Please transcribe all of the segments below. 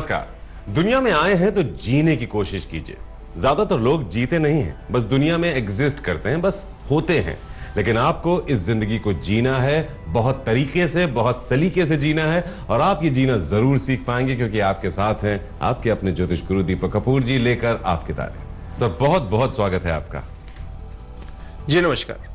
नमस्कार। दुनिया में आए हैं तो जीने की कोशिश कीजिए। ज़्यादातर लोग जीते नहीं हैं। बस दुनिया में एग्जिस्ट करते हैं बस होते हैं। लेकिन आपको इस ज़िंदगी को जीना है बहुत तरीके से बहुत सलीके से जीना है और आप ये जीना ज़रूर सीख पाएँगे क्योंकि आपके साथ हैं आपके अपने ज्योतिष गुरु दीपक कपूर जी लेकर आपके तारे। सर बहुत बहुत स्वागत है आपका। जी नमस्कार।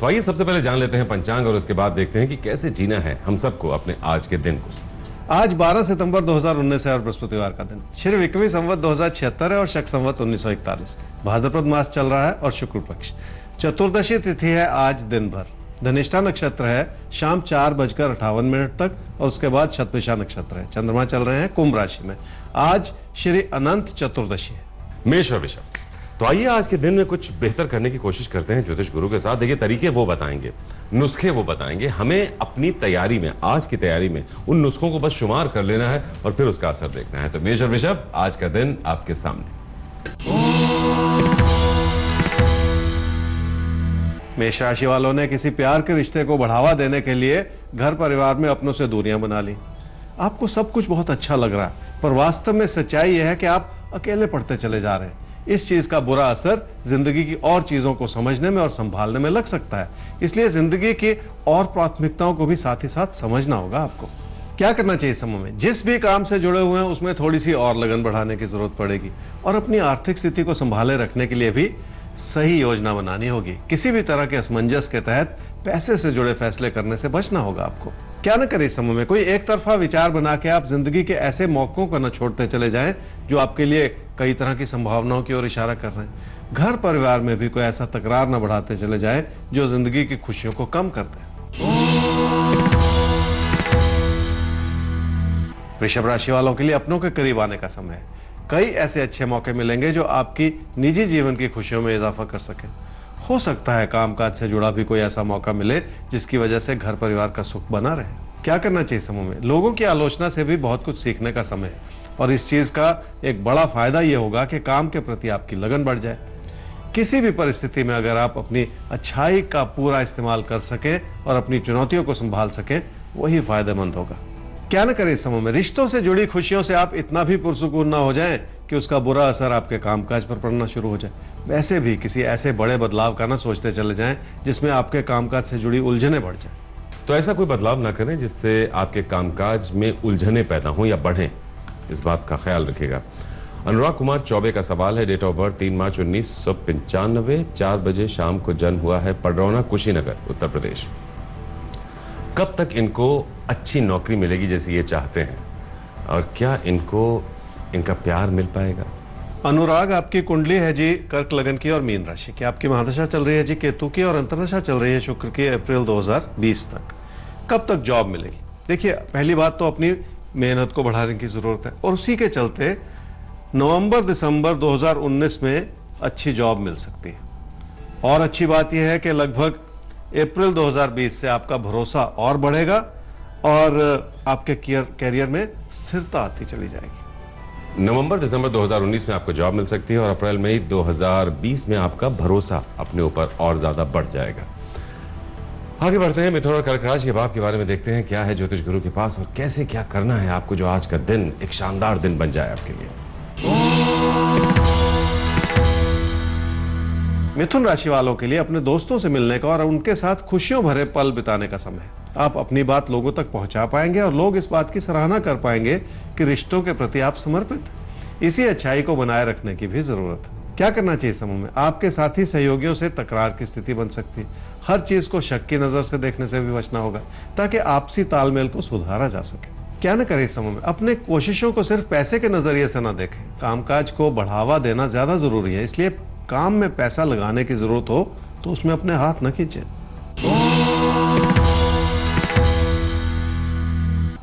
तो आइए सबसे पहले जान लेते हैं पंचांग और उसके बाद देखते हैं कि कैसे जीना है हम सबको अपने आज के दिन को। आज 12 सितंबर 2019 है और बृहस्पतिवार का दिन। श्री विक्रमी संवत 2076 है और शक संवत 1941 भाद्रपद मास चल रहा है और शुक्ल पक्ष। चतुर्दशी तिथि है आज दिन भर धनिष्ठा नक्षत्र है शाम चार बजकर अठावन मिनट तक और उसके बाद शतभिषा नक्षत्र है। चंद्रमा चल रहे हैं कुंभ राशि में। आज श्री अनंत चतुर्दशी है। मेष और विषभ। तो आइए आज के दिन में कुछ बेहतर करने की कोशिश करते हैं ज्योतिष गुरु के साथ। देखिए, तरीके वो बताएँगे, नुस्खे वो बताएँगे। हमें अपनी तैयारी में, आज की तैयारी में, उन नुस्खों को बस शुमार कर लेना है और फिर उसका असर देखना है। तो मेष और विषभ आज का दिन आपके सामने। मेष राशि वालों ने किसी प्यार के रिश्ते को बढ़ावा देने के लिए घर परिवार में अपनों से दूरियाँ बना ली। आपको सब कुछ बहुत अच्छा लग रहा है, पर वास्तव में सच्चाई यह है कि आप अकेले पढ़ते चले जा रहे हैं। इस चीज़ का बुरा असर ज़िंदगी की और चीज़ों को समझने में और संभालने में लग सकता है। इसलिए ज़िंदगी की और प्राथमिकताओं को भी साथ ही साथ समझना होगा आपको। क्या करना चाहिए इस समय में? जिस भी काम से जुड़े हुए हैं, उसमें थोड़ी सी और लगन बढ़ाने की ज़रूरत पड़ेगी और अपनी आर्थिक स्थिति को संभाले रखने के लिए भी सही योजना बनानी होगी। किसी भी तरह के असमंजस के तहत पैसे से जुड़े फैसले करने से बचना होगा आपको। क्या न करें इस समय में? कोई एक तरफा विचार बना के आप ज़िंदगी के ऐसे मौकों को न छोड़ते चले जाएँ, जो आपके लिए कई तरह की संभावनाओं की ओर इशारा कर रहे हैं। घर परिवार में भी कोई ऐसा तकरार न बढ़ाते चले जाएँ, जो ज़िंदगी की खुशियों को कम कर दे। वृषभ राशि वालों के लिए अपनों के करीब आने का समय है। कई ऐसे अच्छे मौके मिलेंगे जो आपकी निजी जीवन की खुशियों में इजाफा कर सके। हो सकता है कामकाज से जुड़ा भी कोई ऐसा मौका मिले जिसकी वजह से घर परिवार का सुख बना रहे। क्या करना चाहिए समूह में? लोगों की आलोचना से भी बहुत कुछ सीखने का समय है। और इस चीज़ का एक बड़ा फ़ायदा यह होगा कि काम के प्रति आपकी लगन बढ़ जाए। किसी भी परिस्थिति में अगर आप अपनी अच्छाई का पूरा इस्तेमाल कर सके और अपनी चुनौतियों को संभाल सके, वही फ़ायदेमंद होगा। क्या ना करें इस समय में? रिश्तों से जुड़ी खुशियों से आप इतना भी पुरसुकून ना हो जाएँ कि उसका बुरा असर आपके कामकाज पर पड़ना शुरू हो जाए। वैसे भी किसी ऐसे बड़े बदलाव का ना सोचते चले जाएँ, जिसमें आपके कामकाज से जुड़ी उलझने बढ़ जाए। तो ऐसा कोई बदलाव ना करें, जिससे आपके कामकाज में उलझने पैदा हो या बढ़े। इस बात का ख्याल रखेगा अनुराग कुमार चौबे का सवाल है, डेट ऑफ़ बर्थ तीन मार्च उन्नीस सौ पंचानवे, चार बजे शाम को जन्म हुआ है पडरौना कुशीनगर, उत्तर प्रदेश। कब तक इनको अच्छी नौकरी मिलेगी जैसे ये चाहते हैं? और क्या इनको इनका प्यार मिल पाएगा। अनुराग, आपकी कुंडली है जी कर्क लगन की और मीन राशि की। आपकी महादशा चल रही है जी केतु की और अंतरदशा चल रही है शुक्र की अप्रैल 2020 तक। कब तक जॉब मिलेगी? देखिए, पहली बात तो अपनी मेहनत को बढ़ाने की ज़रूरत है और उसी के चलते नवंबर दिसंबर 2019 में अच्छी जॉब मिल सकती है। और अच्छी बात यह है कि लगभग अप्रैल 2020 से आपका भरोसा और बढ़ेगा और आपके कैरियर में स्थिरता आती चली जाएगी। नवंबर, दिसंबर 2019 में आपको जॉब मिल सकती है और अप्रैल, मई 2020 में आपका भरोसा अपने ऊपर और ज़्यादा बढ़ जाएगा। आगे बढ़ते हैं मिथुन और कर्क राशि के भाव के बारे में देखते हैं क्या है ज्योतिष गुरु के पास और कैसे क्या करना है आपको जो आज का दिन, एक शानदार दिन बन जाए आपके लिए। मिथुन राशि वालों के लिए अपने दोस्तों से मिलने का और उनके साथ खुशियों भरे पल बिताने का समय आप अपनी बात लोगों तक पहुँचा पाएँगे और लोग इस बात की सराहना कर पाएँगे कि रिश्तों के प्रति आप समर्पित। इसी अच्छाई को बनाए रखने की भी ज़रूरत। है क्या करना चाहिए समूह में? आपके साथी सहयोगियों से तकरार की स्थिति बन सकती है। हर चीज़ को शक की नज़र से देखने से भी बचना होगा, ताकि आपसी तालमेल को सुधारा जा सके। क्या न करें इस समय में? अपने कोशिशों को सिर्फ़ पैसे के नज़रिए से ना देखें। कामकाज को बढ़ावा देना ज़्यादा ज़रूरी है, इसलिए काम में पैसा लगाने की ज़रूरत हो तो उसमें अपने हाथ न खींचे।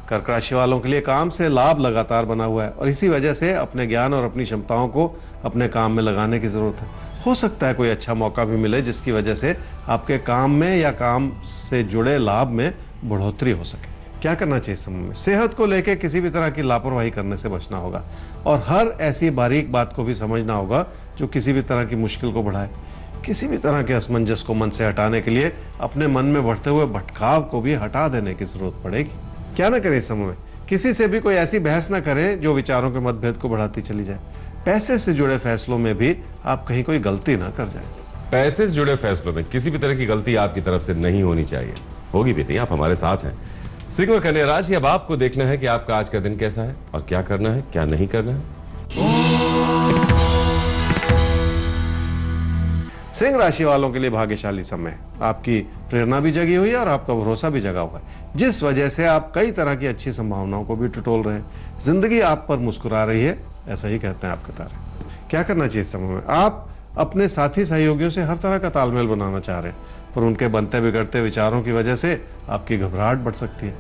कर्क राशि वालों के लिए काम से लाभ लगातार बना हुआ है और इसी वजह से अपने ज्ञान और अपनी क्षमताओं को अपने काम में लगाने की ज़रूरत है। हो सकता है कोई अच्छा मौका भी मिले जिसकी वजह से आपके काम में या काम से जुड़े लाभ में बढ़ोतरी हो सके। क्या करना चाहिए समय में? सेहत को लेकर किसी भी तरह की लापरवाही करने से बचना होगा और हर ऐसी बारीक बात को भी समझना होगा जो किसी भी तरह की मुश्किल को बढ़ाए। किसी भी तरह के असमंजस को मन से हटाने के लिए अपने मन में बढ़ते हुए भटकाव को भी हटा देने की ज़रूरत पड़ेगी। क्या ना करें इस समय में? किसी से भी कोई ऐसी बहस ना करें जो विचारों के मतभेद को बढ़ाती चली जाए। पैसे से जुड़े फैसलों में भी आप कहीं कोई गलती ना कर जाए। पैसे से जुड़े फैसलों में किसी भी तरह की गलती आपकी तरफ़ से नहीं होनी चाहिए। होगी भी नहीं आप हमारे साथ हैं। सिंह और कन्या राशि अब आपको देखना है कि आपका आज का दिन कैसा है और क्या करना है, क्या नहीं करना है। सिंह राशि वालों के लिए भाग्यशाली समय आपकी प्रेरणा भी जगी हुई है और आपका भरोसा भी जगा हुआ है। जिस वजह से आप कई तरह की अच्छी संभावनाओं को भी टटोल रहे हैं। ज़िंदगी आप पर मुस्कुरा रही है, ऐसा ही कहते हैं आपके तारे। क्या करना चाहिए इस समय में? आप अपने साथी सहयोगियों से हर तरह का तालमेल बनाना चाह रहे हैं, पर उनके बनते बिगड़ते विचारों की वजह से आपकी घबराहट बढ़ सकती है।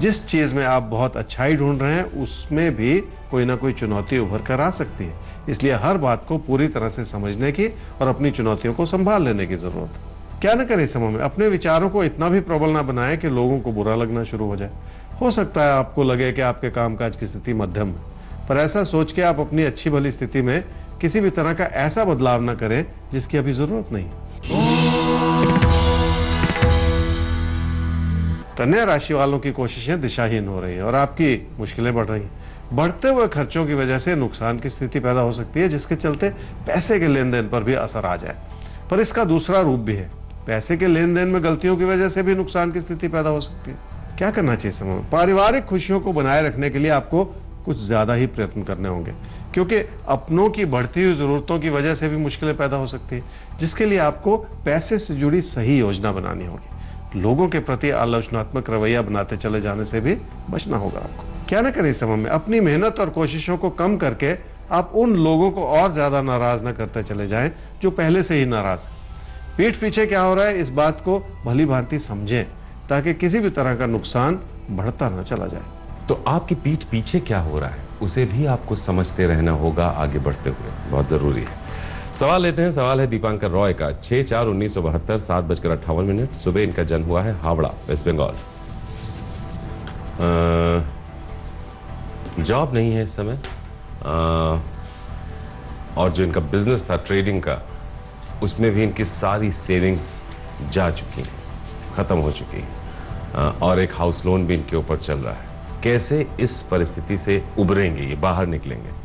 जिस चीज़ में आप बहुत अच्छाई ढूंढ रहे हैं, उसमें भी कोई ना कोई चुनौती उभर कर आ सकती है। इसलिए हर बात को पूरी तरह से समझने की और अपनी चुनौतियों को संभाल लेने की ज़रूरत है। क्या ना करें इस समय में, अपने विचारों को इतना भी प्रबल ना बनाए कि लोगों को बुरा लगना शुरू हो जाए। हो सकता है आपको लगे कि आपके कामकाज की स्थिति मध्यम है, पर ऐसा सोच के आप अपनी अच्छी भली स्थिति में किसी भी तरह का ऐसा बदलाव ना करें जिसकी अभी ज़रूरत नहीं कन्या राशि वालों की कोशिशें दिशाहीन हो रही हैं और आपकी मुश्किलें बढ़ रही हैं। बढ़ते हुए खर्चों की वजह से नुकसान की स्थिति पैदा हो सकती है, जिसके चलते पैसे के लेन देन पर भी असर आ जाए। पर इसका दूसरा रूप भी है। पैसे के लेन देन में गलतियों की वजह से भी नुकसान की स्थिति पैदा हो सकती है। क्या करना चाहिए समय पारिवारिक खुशियों को बनाए रखने के लिए आपको कुछ ज़्यादा ही प्रयत्न करने होंगे, क्योंकि अपनों की बढ़ती हुई जरूरतों की वजह से भी मुश्किलें पैदा हो सकती है, जिसके लिए आपको पैसे से जुड़ी सही योजना बनानी होगी। लोगों के प्रति आलोचनात्मक रवैया बनाते चले जाने से भी बचना होगा आपको। क्या ना करें इस समय में? अपनी मेहनत और कोशिशों को कम करके आप उन लोगों को और ज़्यादा नाराज़ ना करते चले जाएँ, जो पहले से ही नाराज़ है। पीठ पीछे क्या हो रहा है? इस बात को भली भांति समझें, ताकि किसी भी तरह का नुकसान बढ़ता ना चला जाए। तो आपकी पीठ पीछे क्या हो रहा है? उसे भी आपको समझते रहना होगा आगे बढ़ते हुए। बहुत ज़रूरी है। सवाल लेते हैं। सवाल है दीपांकर रॉय का। छह चार उन्नीस सौ बहत्तर सात बजकर अट्ठावन मिनट। सुबह इनका जन्म हुआ है हावड़ा वेस्ट बंगाल। जॉब नहीं है इस समय। आ, और जो इनका बिज़नेस था ट्रेडिंग का उसमें भी इनकी सारी सेविंग्स जा चुकी हैं ख़त्म हो चुकी हैं। और एक हाउस लोन भी इनके ऊपर चल रहा है। कैसे इस परिस्थिति से उभरेंगे ये बाहर निकलेंगे?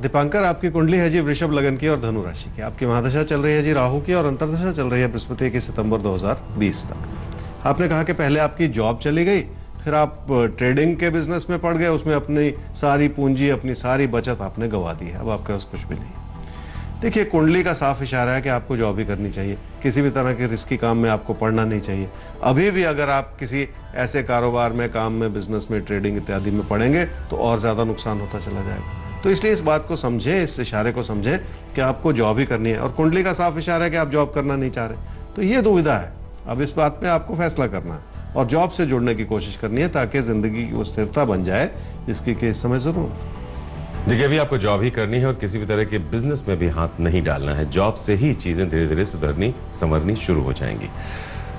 दीपांकर, आपकी कुंडली है जी वृषभ लगन की और धनु राशि की। आपकी महादशा चल रही है जी राहु की और अंतरदशा चल रही है बृहस्पति की सितंबर 2020 तक। आपने कहा कि पहले आपकी जॉब चली गई, फिर आप ट्रेडिंग के बिज़नेस में पड़ गए, उसमें अपनी सारी पूंजी, अपनी सारी बचत आपने गवा दी है। अब आपके पास कुछ भी नहीं देखिए, कुंडली का साफ़ इशारा है कि आपको जॉब ही करनी चाहिए। किसी भी तरह के रिस्की काम में आपको पढ़ना नहीं चाहिए। अभी भी अगर आप किसी ऐसे कारोबार में, काम में बिज़नेस में ट्रेडिंग इत्यादि में पढ़ेंगे तो और ज़्यादा नुकसान होता चला जाएगा। तो इसलिए इस बात को समझें, इस इशारे को समझें कि आपको जॉब ही करनी है। और कुंडली का साफ़ इशारा है कि आप जॉब करना नहीं चाह रहे। तो ये दुविधा है। अब इस बात में आपको फैसला करना है। और जॉब से जुड़ने की कोशिश करनी है ताकि ज़िंदगी की वो स्थिरता बन जाए, जिसकी कि इस समय ज़रूरत देखिए, अभी आपको जॉब ही करनी है और किसी भी तरह के बिज़नेस में भी हाथ नहीं डालना है। जॉब से ही चीज़ें धीरे धीरे सुधरनी, संवरनी शुरू हो जाएँगी।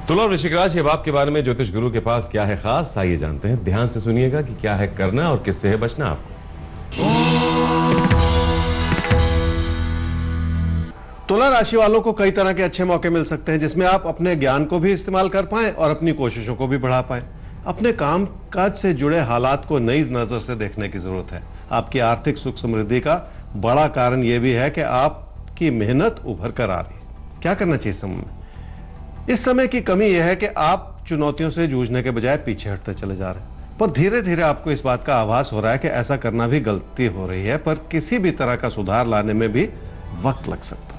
तुला वृश्चिक राशि अब के बारे में ज्योतिष गुरु के पास क्या है खास, आइए जानते हैं। ध्यान से सुनिएगा कि क्या है करना और किससे है बचना आपको। तुला राशि वालों को कई तरह के अच्छे मौके मिल सकते हैं, जिसमें आप अपने ज्ञान को भी इस्तेमाल कर पाए और अपनी कोशिशों को भी बढ़ा पाए। अपने काम काज से जुड़े हालात को नई नज़र से देखने की ज़रूरत है। आपकी आर्थिक सुख समृद्धि का बड़ा कारण यह भी है कि आपकी मेहनत उभर कर आ रही है। क्या करना चाहिए समय में? इस समय की कमी यह है कि आप चुनौतियों से जूझने के बजाय पीछे हटते चले जा रहे हैं। पर धीरे धीरे आपको इस बात का आभास हो रहा है कि ऐसा करना भी गलती हो रही है, पर किसी भी तरह का सुधार लाने में भी वक्त लग सकता है।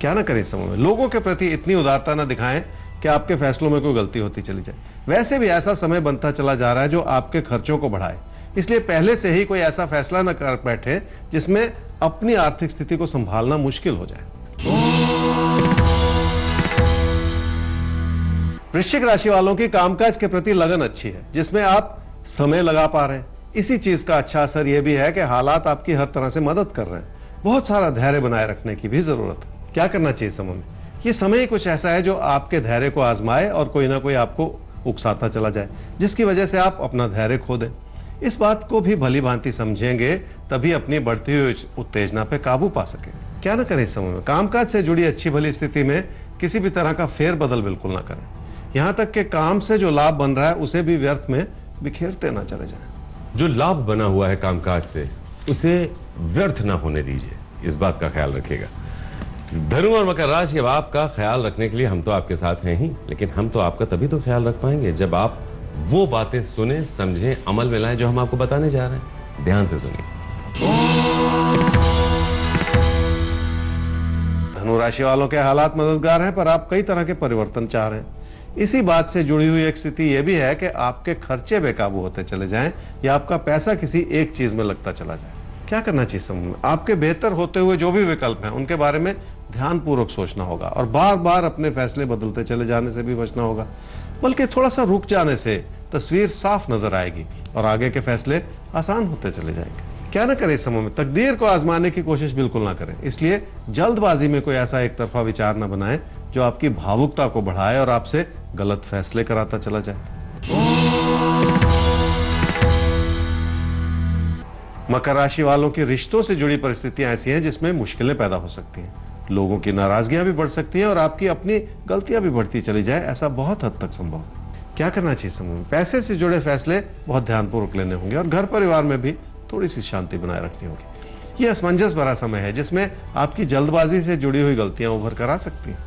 क्या ना करें इस समय में? लोगों के प्रति इतनी उदारता ना दिखाएँ कि आपके फैसलों में कोई गलती होती चली जाए। वैसे भी ऐसा समय बनता चला जा रहा है जो आपके खर्चों को बढ़ाए। इसलिए पहले से ही कोई ऐसा फैसला न कर बैठे जिसमें अपनी आर्थिक स्थिति को संभालना मुश्किल हो जाए। वृश्चिक राशि वालों की कामकाज के प्रति लगन अच्छी है, जिसमें आप समय लगा पा रहे हैं। इसी चीज़ का अच्छा असर यह भी है कि हालात आपकी हर तरह से मदद कर रहे हैं। बहुत सारा धैर्य बनाए रखने की भी ज़रूरत है। क्या करना चाहिए समय में? ये समय ही कुछ ऐसा है जो आपके धैर्य को आजमाए और कोई ना कोई आपको उकसाता चला जाए, जिसकी वजह से आप अपना धैर्य खो दें। इस बात को भी भली भांति समझेंगे, तभी अपनी बढ़ती हुई उत्तेजना पे काबू पा सके। क्या ना करें इस समय में? कामकाज से जुड़ी अच्छी भली स्थिति में किसी भी तरह का फेर बदल बिल्कुल ना करें। यहाँ तक कि काम से जो लाभ बन रहा है, उसे भी व्यर्थ में बिखेरते ना चले जाए। जो लाभ बना हुआ है कामकाज से, उसे व्यर्थ ना होने दीजिए। इस बात का ख्याल रखिएगा। धनु और मकर राशि, अब आपका ख्याल रखने के लिए हम तो आपके साथ हैं ही, लेकिन हम तो आपका तभी तो ख्याल रख पाएँगे जब आप वो बातें सुने, समझें, अमल में लाएँ जो हम आपको बताने जा रहे हैं। ध्यान से सुनिए। धनु राशि वालों के हालात मददगार हैं, पर आप कई तरह के परिवर्तन चाह रहे हैं। इसी बात से जुड़ी हुई एक स्थिति यह भी है कि आपके खर्चे बेकाबू होते चले जाएँ या आपका पैसा किसी एक चीज़ में लगता चला जाए। क्या करना चाहिए समूह में? आपके बेहतर होते हुए जो भी विकल्प हैं, उनके बारे में ध्यानपूर्वक सोचना होगा और बार बार अपने फैसले बदलते चले जाने से भी बचना होगा। बल्कि थोड़ा सा रुक जाने से तस्वीर साफ़ नज़र आएगी और आगे के फैसले आसान होते चले जाएँगे। क्या ना करें इस समय में? तकदीर को आजमाने की कोशिश बिल्कुल ना करें। इसलिए जल्दबाजी में कोई ऐसा एक तरफा विचार ना बनाए जो आपकी भावुकता को बढ़ाए और आपसे गलत फैसले कराता चला जाए। मकर राशि वालों की रिश्तों से जुड़ी परिस्थितियाँ ऐसी हैं जिसमें मुश्किलें पैदा हो सकती हैं। लोगों की नाराजगियाँ भी बढ़ सकती हैं और आपकी अपनी गलतियाँ भी बढ़ती चली जाए। ऐसा बहुत हद तक संभव है। क्या करना चाहिए समूह में? पैसे से जुड़े फैसले बहुत ध्यानपूर्वक लेने होंगे और घर परिवार में भी थोड़ी सी शांति बनाए रखनी होगी। ये असमंजस भरा समय है जिसमें आपकी जल्दबाजी से जुड़ी हुई गलतियाँ उभर कर आ सकती हैं,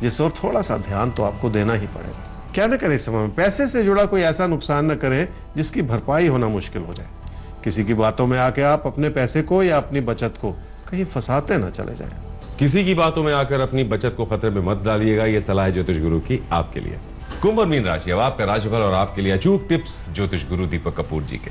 जिस और थोड़ा सा ध्यान तो आपको देना ही पड़ेगा। क्या न करें समय में? पैसे से जुड़ा कोई ऐसा नुकसान न करें जिसकी भरपाई होना मुश्किल हो जाए। किसी की बातों में आके आप अपने पैसे को या अपनी बचत को कहीं फंसाते ना चले जाएँ। किसी की बातों में आकर अपनी बचत को खतरे में मत डालिएगा। यह सलाह ज्योतिष गुरु की आपके लिए। कुंभ और मीन राशि, अब आपका राशिफल और आपके लिए अचूक टिप्स ज्योतिष गुरु दीपक कपूर जी के।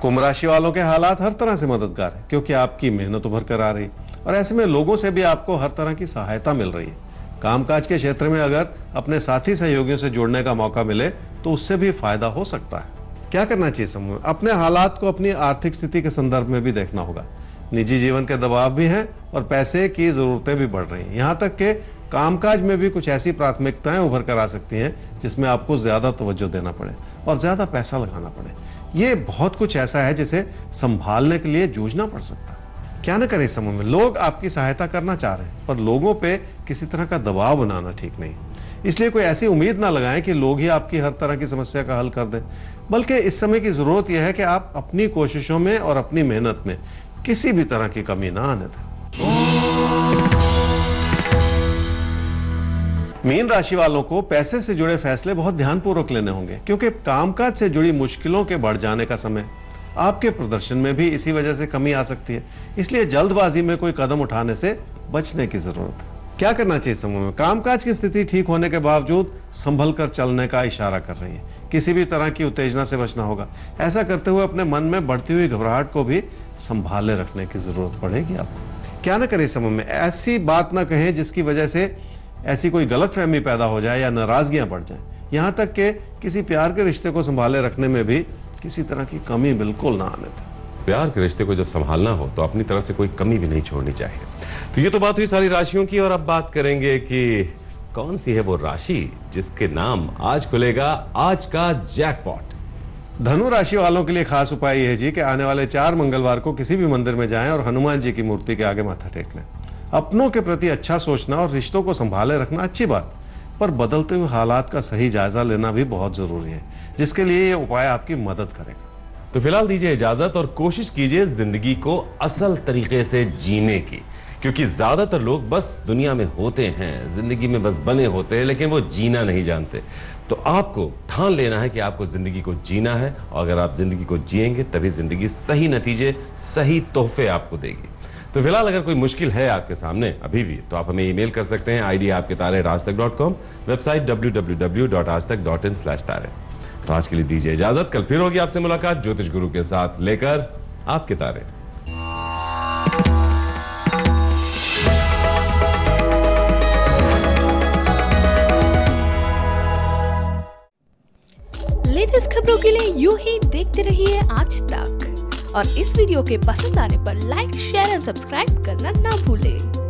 कुंभ राशि वालों के हालात हर तरह से मददगार है, क्योंकि आपकी मेहनत उभर कर आ रही और ऐसे में लोगों से भी आपको हर तरह की सहायता मिल रही है। कामकाज के क्षेत्र में अगर अपने साथी सहयोगियों से जुड़ने का मौका मिले तो उससे भी फ़ायदा हो सकता है। क्या करना चाहिए समूह? अपने हालात को अपनी आर्थिक स्थिति के संदर्भ में भी देखना होगा। निजी जीवन के दबाव भी हैं और पैसे की जरूरतें भी बढ़ रही हैं। यहाँ तक के कामकाज में भी कुछ ऐसी प्राथमिकताएँ उभर कर आ सकती हैं, जिसमें आपको ज़्यादा तवज्जो देना पड़े और ज़्यादा पैसा लगाना पड़े। ये बहुत कुछ ऐसा है जिसे संभालने के लिए जूझना पड़ सकता है। क्या ना करें इस समय में? लोग आपकी सहायता करना चाह रहे हैं, पर लोगों पे किसी तरह का दबाव बनाना ठीक नहीं। इसलिए कोई ऐसी उम्मीद ना लगाएँ कि लोग ही आपकी हर तरह की समस्या का हल कर दें। बल्कि इस समय की ज़रूरत यह है कि आप अपनी कोशिशों में और अपनी मेहनत में किसी भी तरह की कमी ना आने दें। मीन राशि वालों को पैसे से जुड़े फैसले बहुत ध्यानपूर्वक लेने होंगे, क्योंकि कामकाज से जुड़ी मुश्किलों के बढ़ जाने का समय आपके प्रदर्शन में भी इसी वजह से कमी आ सकती है। इसलिए जल्दबाजी में कोई कदम उठाने से बचने की ज़रूरत है। क्या करना चाहिए समूह में? कामकाज की स्थिति ठीक होने के बावजूद संभल कर चलने का इशारा कर रही है। किसी भी तरह की उत्तेजना से बचना होगा। ऐसा करते हुए अपने मन में बढ़ती हुई घबराहट को भी संभाले रखने की ज़रूरत पड़ेगी आपको। क्या ना करें इस समय में, ऐसी बात ना कहें जिसकी वजह से ऐसी कोई गलत फहमी पैदा हो जाए या नाराजगियाँ बढ़ जाए। यहाँ तक कि किसी प्यार के रिश्ते को संभाले रखने में भी किसी तरह की कमी बिल्कुल ना आने दें। प्यार के रिश्ते को जब संभालना हो तो अपनी तरफ़ से कोई कमी भी नहीं छोड़नी चाहिए। तो ये तो बात हुई सारी राशियों की और अब बात करेंगे कि कौन सी है वो राशि जिसके नाम आज खुलेगा आज का जैकपॉट धनु राशि वालों के लिए खास उपाय यह है जी कि आने वाले चार मंगलवार को किसी भी मंदिर में जाएँ और हनुमान जी की मूर्ति के आगे माथा टेक लें। अपनों के प्रति अच्छा सोचना और रिश्तों को संभाले रखना अच्छी बात पर बदलते हुए हालात का सही जायजा लेना भी बहुत ज़रूरी है जिसके लिए ये उपाय आपकी मदद करेगा। तो फ़िलहाल दीजिए इजाज़त और कोशिश कीजिए ज़िंदगी को असल तरीके से जीने की। क्योंकि ज़्यादातर लोग बस दुनिया में होते हैं, ज़िंदगी में बस बने होते हैं, लेकिन वो जीना नहीं जानते। तो आपको ठान लेना है कि आपको ज़िंदगी को जीना है, और अगर आप ज़िंदगी को जिएँगे, तभी ज़िंदगी सही नतीजे, सही तोहफे आपको देगी। तो फ़िलहाल अगर कोई मुश्किल है आपके सामने, अभी भी तो आप हमें ईमेल कर सकते हैं, आईडी आपके तारे राज तक dot com, website W W W dot Aaj Tak dot in slash तारे। तो आज के लिए दीजिए इजाज़त, कल फिर होगी आपसे मुलाकात, ज्योतिष गुरु के साथ लेकर आपके तारे। आज तक। और इस वीडियो के पसंद आने पर लाइक शेयर एंड सब्सक्राइब करना ना भूलें।